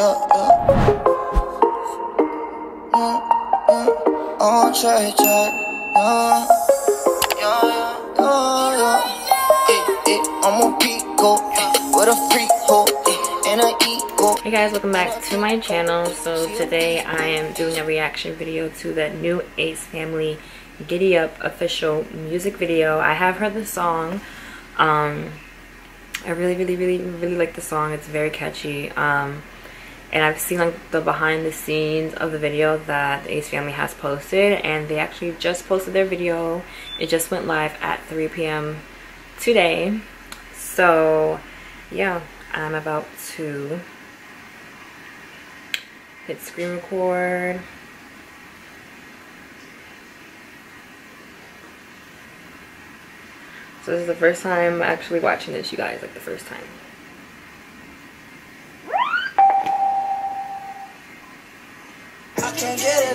I'm a a freak. Hey guys, welcome back to my channel. So today I am doing a reaction video to the new Ace Family Giddy Up official music video. I have heard the song. Um, I really, really, really, really like the song. It's very catchy. Um, and I've seen like the behind the scenes of the video that the Ace Family has posted and they actually just posted their video. It just went live at 3 p.m. today. So yeah, I'm about to hit screen record. So this is the first time actually watching this, you guys, like the first time. I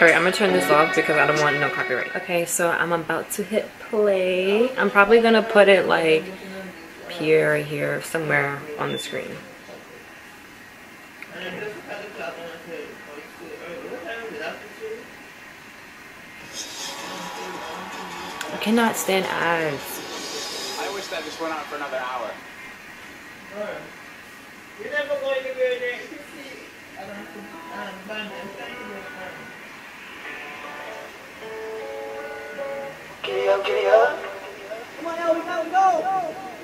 Alright, I'm gonna turn this off because I don't want no copyright. Okay, so I'm about to hit play. I'm probably gonna put it like here here, somewhere on the screen. I cannot stand ads. I wish that just went on for another hour. You're never going to go there up, giddy up. Come on, yo, we go.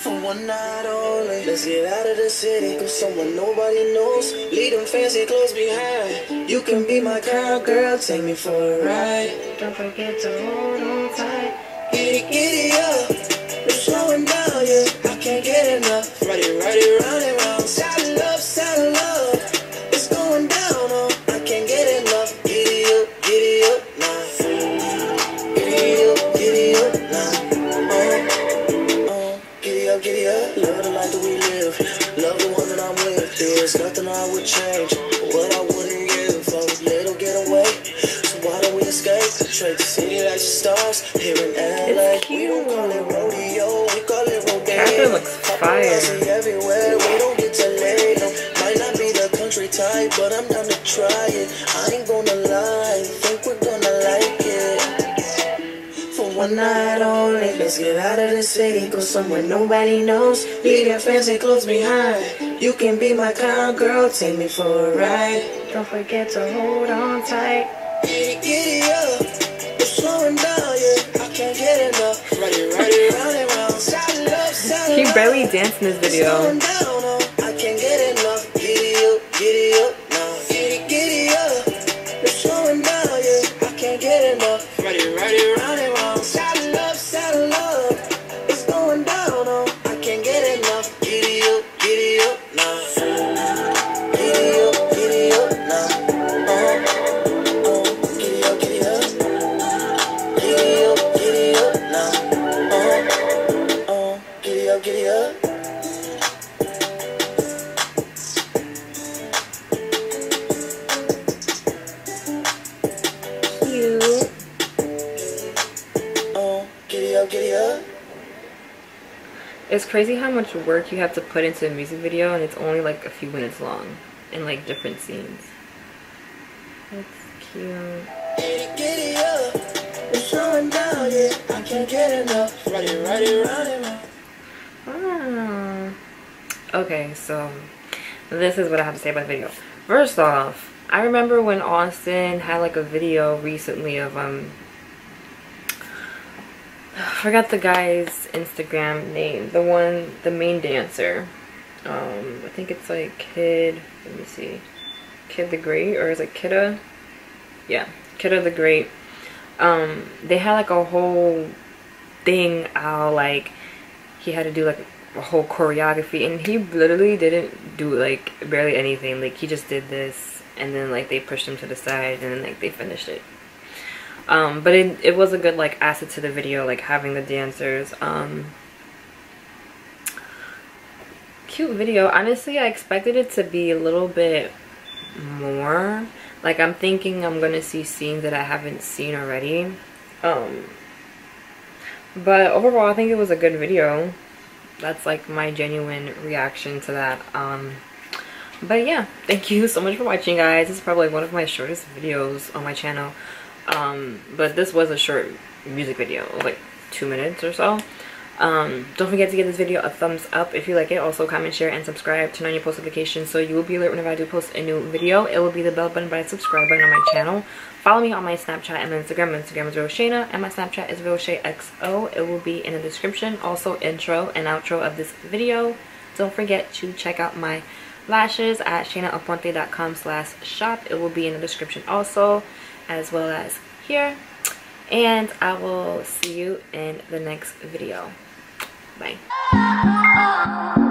For one night only, let's get out of the city. Go somewhere nobody knows. Leave them fancy clothes behind. You can be my cowgirl, take me for a ride. Don't forget to hold on tight. Giddy, giddy up. We're slowing down, yeah. Trade the city like stars. Here in LA. It's We don't call it rodeo. We call it rodeo. Looks fire. Everywhere. We don't get to lay. No, might not be the country type, but I'm down to try it. I ain't gonna lie. Think we're gonna like it. For one night only, let's get out of the city, go somewhere nobody knows. Leave your fancy clothes behind. You can be my cowgirl, take me for a ride. Don't forget to hold on tight. Side barely danced in this video. It's crazy how much work you have to put into a music video and it's only like a few minutes long in like different scenes. That's cute. Giddy, giddy can't get enough. And. Ah. Okay, so this is what I have to say about the video. First off, I remember when Austin had like a video recently of um I forgot the guy's Instagram name. The one the main dancer. Um I think it's like Kid let me see. Kid the Great or is it Kida? Yeah, Kida the Great. Um they had like a whole thing how like he had to do like a whole choreography and he literally didn't do like barely anything like he just did this and then like they pushed him to the side and then like they finished it um but it, it was a good like asset to the video like having the dancers um cute video. Honestly i expected it to be a little bit more. Like i'm thinking i'm gonna see scenes that i haven't seen already. Um but overall i think it was a good video. That's like my genuine reaction to that. Um but yeah thank you so much for watching guys. This is probably one of my shortest videos on my channel um but this was a short music video. Like two minutes or so. Um don't forget to give this video a thumbs up if you like it. Also comment share and subscribe. Turn on your post notifications so you will be alert whenever i do post a new video. It will be the bell button by the subscribe button on my channel. Follow me on my snapchat and my instagram. My instagram is therealshayna and my snapchat is therealshayxo it will be in the description. Also intro and outro of this video. Don't forget to check out my lashes at shaynaaponte.com slash shop. It will be in the description also as well as here and i will see you in the next video Bye.